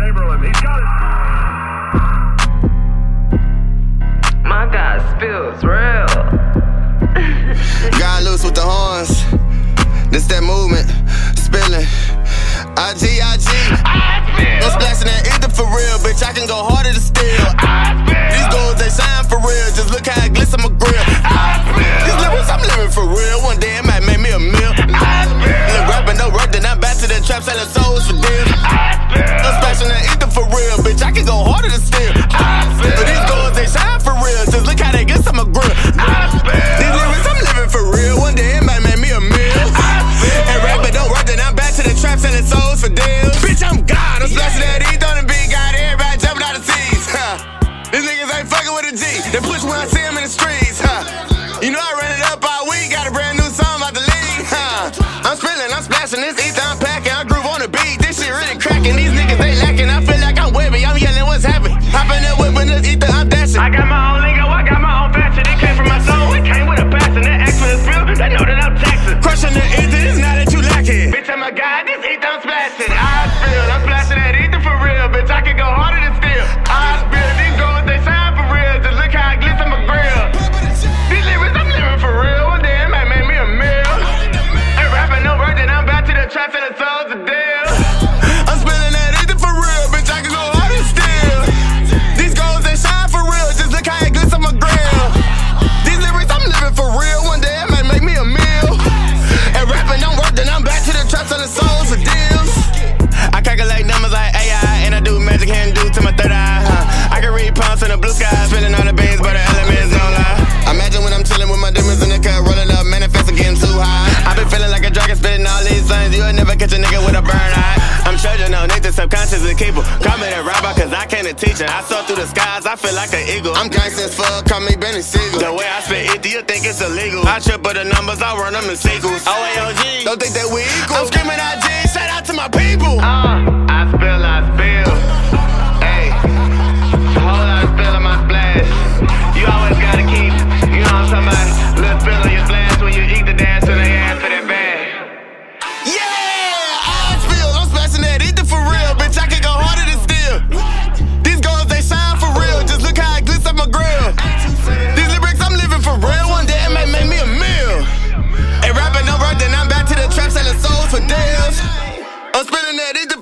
Chamberlain. He's got it. My God spills real. God Luce with the horns. This that movement. Spilling. IG, IG. I'm splashing that ether for real, bitch. I can go harder to steal. These goals, they shine for real. Just look how I glisten my grill. I spill. These lyrics, I'm living for real. One day it might make me a meal. No rapping, no work, then I'm back to the trap, selling harder to bounce bashing. connect the subconscious with cable. Call me that robber, cause I can't a teacher. I saw through the skies, I feel like an eagle. I'm gangsta as fuck, call me Benny Siegel. The way I spit it, do you think it's illegal? I trip with the numbers, I run them in sequels. OAOG, don't think that we equal. I'm screaming IG. I'm spinning that, it's the